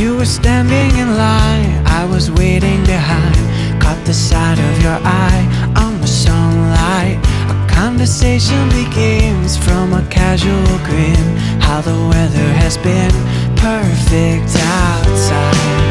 You were standing in line, I was waiting behind. Caught the side of your eye on the sunlight. A conversation begins from a casual grin. How the weather has been perfect outside.